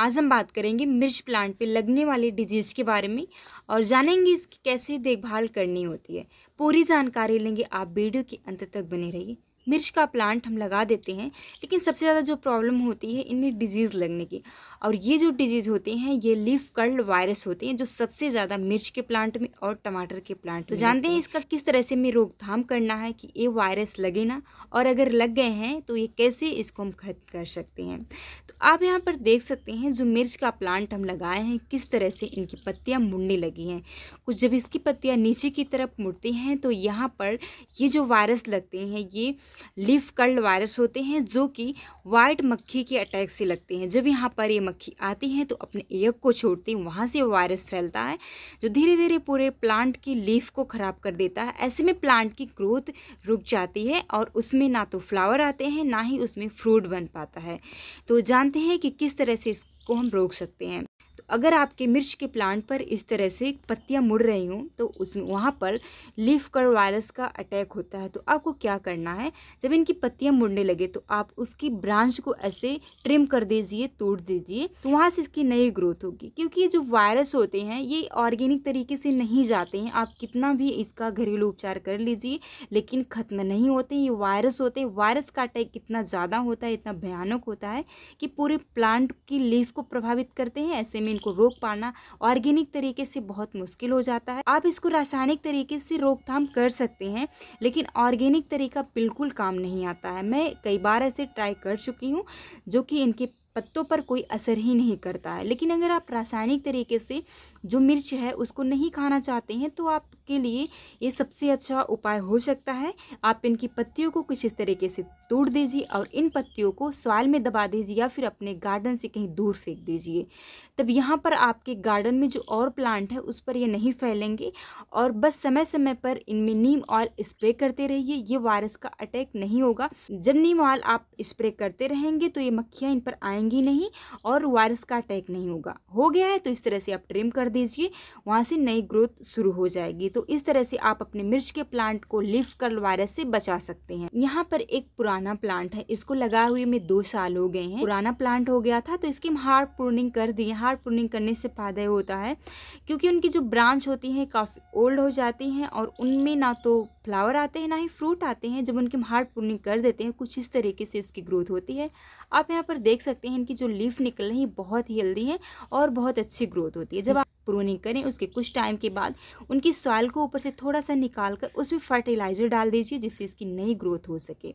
आज हम बात करेंगे मिर्च प्लांट पे लगने वाले डिज़ीज़ के बारे में और जानेंगे इसकी कैसे देखभाल करनी होती है। पूरी जानकारी लेंगे आप वीडियो के अंत तक बने रहिए। मिर्च का प्लांट हम लगा देते हैं लेकिन सबसे ज़्यादा जो प्रॉब्लम होती है इनमें डिज़ीज़ लगने की। और ये जो डिज़ीज़ होती हैं ये लीफ कर्ल वायरस होते हैं जो सबसे ज़्यादा मिर्च के प्लांट में और टमाटर के प्लांट। तो जानते हैं इसका किस तरह से हमें रोकथाम करना है कि ये वायरस लगे ना और अगर लग गए हैं तो ये कैसे इसको हम खत्म कर सकते हैं? तो आप यहाँ पर देख सकते हैं जो मिर्च का प्लांट हम लगाए हैं किस तरह से इनकी पत्तियाँ मुड़ने लगी हैं। कुछ जब इसकी पत्तियाँ नीचे की तरफ़ मुड़ती हैं तो यहाँ पर ये जो वायरस लगते हैं ये लीफ कर्ल वायरस होते हैं जो कि वाइट मक्खी के अटैक से लगते हैं। जब यहाँ पर ये मक्खी आती है तो अपने एक को छोड़ती हैं, वहाँ से वायरस फैलता है, जो धीरे धीरे पूरे प्लांट की लीफ को ख़राब कर देता है। ऐसे में प्लांट की ग्रोथ रुक जाती है और उसमें ना तो फ्लावर आते हैं, ना ही उसमें फ्रूट बन पाता है। तो जानते हैं कि किस तरह से इसको हम रोक सकते हैं। तो अगर आपके मिर्च के प्लांट पर इस तरह से पत्तियाँ मुड़ रही हों तो उसमें वहाँ पर लीफ कर वायरस का अटैक होता है। तो आपको क्या करना है? जब इनकी पत्तियाँ मुड़ने लगे तो आप उसकी ब्रांच को ऐसे ट्रिम कर दीजिए, तोड़ दीजिए तो वहाँ से इसकी नई ग्रोथ होगी। क्योंकि जो वायरस होते हैं, ये ऑर्गेनिक तरीके से नहीं जाते हैं। आप कितना भी इसका घरेलू उपचार कर लीजिए, लेकिन ख़त्म नहीं होते ये वायरस होते हैं। वायरस का अटैक इतना ज़्यादा होता है, इतना भयानक होता है कि पूरे प्लांट की लीफ को प्रभावित करते हैं, ऐसे में इनको रोक पाना ऑर्गेनिक तरीके से बहुत मुश्किल हो जाता है। आप इसको रासायनिक तरीके से रोकथाम कर सकते हैं, लेकिन ऑर्गेनिक तरीका बिल्कुल काम नहीं आता है। मैं कई बार ऐसे ट्राई कर चुकी हूँ, जो कि इनके पत्तों पर कोई असर ही नहीं करता है। लेकिन अगर आप रासायनिक तरीके से जो मिर्च है, उसको नहीं खाना चाहते हैं तो आपके लिए ये सबसे अच्छा उपाय हो सकता है। आप इनकी पत्तियों को कुछ इस तरीके से तोड़ दीजिए और इन पत्तियों को सॉइल में दबा दीजिए या फिर अपने गार्डन से कहीं दूर फेंक दीजिए। तब यहाँ पर आपके गार्डन में जो और प्लांट है, उस पर ये नहीं फैलेंगे और बस समय समय पर इनमें नीम ऑयल स्प्रे करते रहिए। ये वायरस का अटैक नहीं होगा। जब नीम ऑयल आप स्प्रे करते रहेंगे तो ये मक्खियाँ इन पर आएँगी नहीं और वायरस का अटैक नहीं होगा। हो गया है तो इस तरह से आप ट्रिम कर दीजिए। वहाँ से नई ग्रोथ शुरू हो जाएगी। तो इस तरह से आप अपने मिर्च के प्लांट को लिफ्ट कर वायरस से बचा सकते हैं। यहाँ पर एक पुराना प्लांट है, इसको लगाए हुए में दो साल हो गए हैं। पुराना प्लांट हो गया था तो इसकी हम हार्ड प्रूनिंग कर दिए हार्ड प्रूनिंग करने से फ़ायदा होता है, क्योंकि उनकी जो ब्रांच होती है काफ़ी ओल्ड हो जाती हैं और उनमें ना तो फ्लावर आते हैं, ना ही फ्रूट आते हैं, जब उनकी हम हार्ड प्रूनिंग कर देते हैं, कुछ इस तरीके से उसकी ग्रोथ होती है। आप यहाँ पर देख सकते हैं इनकी जो लीफ निकल रही है, बहुत ही हेल्दी है और बहुत अच्छी ग्रोथ होती है। जब आप प्रूनिंग करें, उसके कुछ टाइम के बाद उनकी सॉइल को ऊपर से थोड़ा सा निकाल कर उसमें फर्टिलाइज़र डाल दीजिए, जिससे इसकी नई ग्रोथ हो सके।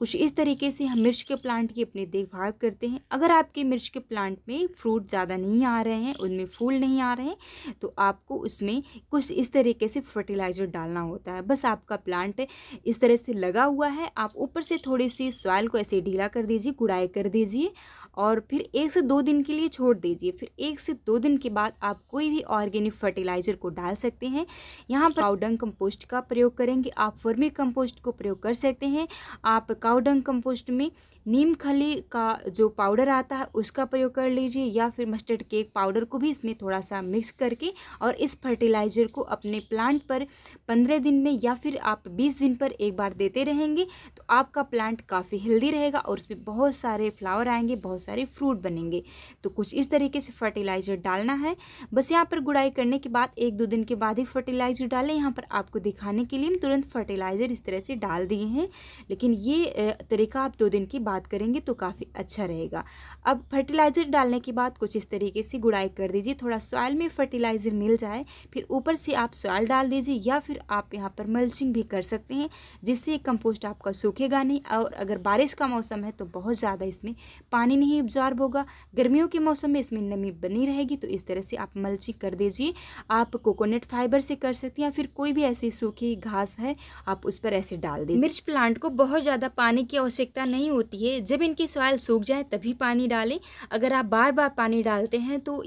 कुछ इस तरीके से हम मिर्च के प्लांट की अपनी देखभाल करते हैं। अगर आपके मिर्च के प्लांट में फ्रूट ज़्यादा नहीं आ रहे हैं, उनमें फूल नहीं आ रहे हैं तो आपको उसमें कुछ इस तरीके से फर्टिलाइज़र डालना होता है। बस आपका प्लांट इस तरह से लगा हुआ है, आप ऊपर से थोड़ी सी सॉयल को ऐसे ढीला कर दीजिए, गुड़ाई कर दीजिए। और फिर एक से दो दिन के लिए छोड़ दीजिए। फिर एक से दो दिन के बाद आप कोई भी ऑर्गेनिक फर्टिलाइज़र को डाल सकते हैं। यहाँ पर काउडंग कंपोस्ट का प्रयोग करेंगे। आप वर्मी कंपोस्ट को प्रयोग कर सकते हैं। आप काउडंग कंपोस्ट में नीम खली का जो पाउडर आता है, उसका प्रयोग कर लीजिए या फिर मस्टर्ड केक पाउडर को भी इसमें थोड़ा सा मिक्स करके और इस फर्टिलाइज़र को अपने प्लांट पर पंद्रह दिन में या फिर आप बीस दिन पर एक बार देते रहेंगे तो आपका प्लांट काफ़ी हेल्दी रहेगा और उसमें बहुत सारे फ्लावर आएँगे, बहुत सारे फ्रूट बनेंगे। तो कुछ इस तरीके से फर्टिलाइज़र डालना है। बस यहाँ पर गुड़ाई करने के बाद, एक दो दिन के बाद ही फर्टिलाइज़र डालें। यहाँ पर आपको दिखाने के लिए हम तुरंत फर्टिलाइज़र इस तरह से डाल दिए हैं। लेकिन ये तरीका आप दो दिन की बात करेंगे तो काफ़ी अच्छा रहेगा। अब फर्टिलाइज़र डालने के बाद कुछ इस तरीके से गुड़ाई कर दीजिए। थोड़ा सॉयल में फर्टिलाइज़र मिल जाए, फिर ऊपर से आप सॉयल डाल दीजिए या फिर आप यहाँ पर मल्चिंग भी कर सकते हैं, जिससे कंपोस्ट आपका सूखेगा नहीं। और अगर बारिश का मौसम है तो बहुत ज़्यादा इसमें पानी नहीं ऑब्जॉर्ब होगा। गर्मियों के मौसम में इसमें नमी बनी रहेगी तो इस तरह से आप मल्चिंग कर दीजिए। आप कोकोनट फाइबर से कर सकते हैं फिर कोई भी ऐसी सूखी घास है, आप उस पर ऐसे डाल दीजिए। मिर्च प्लांट को बहुत ज़्यादा पानी की आवश्यकता नहीं होती है। जब इनकी सॉयल सूख जाए, तभी पानी डालें। अगर आप बार बार पानी डालते हैं तो